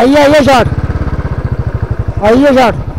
आइए आइए शॉट आइए शॉट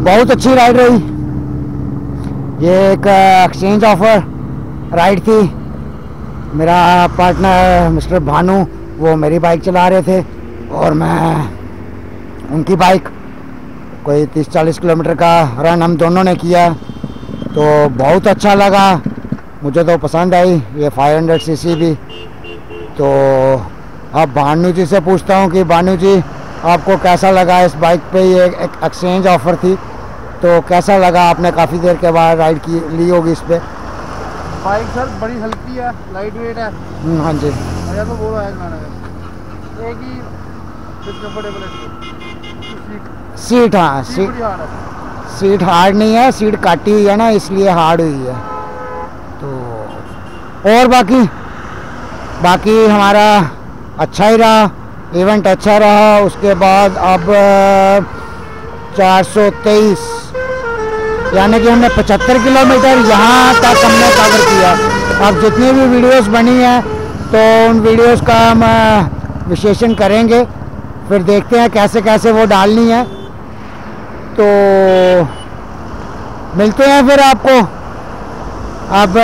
बहुत अच्छी राइड रही। ये एक एक्सचेंज ऑफ़र राइड थी। मेरा पार्टनर मिस्टर भानु, वो मेरी बाइक चला रहे थे और मैं उनकी बाइक कोई 30-40 किलोमीटर का रन हम दोनों ने किया। तो बहुत अच्छा लगा। मुझे तो पसंद आई, ये 500 सीसी भी। तो अब भानु जी से पूछता हूँ कि, भानु जी आपको कैसा लगा इस बाइक पे ये एक एक्सचेंज ऑफ़र थी? तो कैसा लगा आपने काफ़ी देर के बाद राइड की ली होगी इस पर बाइक सर बड़ी हल्की है लाइट वेट है। हम्म, हाँ जी। मज़ा तो बहुत आया चलाने एक ही डिस्कम्फर्टेबल है। सीट हाँ सीट सीट बड़ी हार्ड सीट हार्ड नहीं है सीट काटी हुई है ना इसलिए हार्ड हुई है। तो और बाकी? बाकी हमारा अच्छा ही रहा। इवेंट अच्छा रहा, उसके बाद अब चार सौ तेईस। यानी कि हमने 75 किलोमीटर यहाँ तक हमने कवर किया। अब जितनी भी वीडियोस बनी हैं तो उन वीडियोस का हम विशेषण करेंगे। फिर देखते हैं कैसे कैसे वो डालनी है। तो मिलते हैं फिर आपको। अब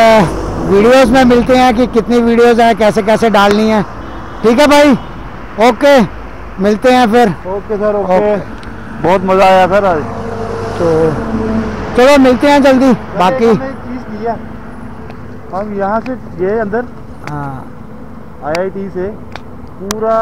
वीडियोस में मिलते हैं कि कितनी वीडियोस हैं, कैसे कैसे डालनी है। ठीक है भाई? ओके मिलते हैं फिर। Okay sir okay. ओके। बहुत मज़ा आया सर आज। तो चलो मिलते हैं जल्दी बाकी। चीज़ किया हम यहाँ से गए अंदर हाँ। आई आई टी से। पूरा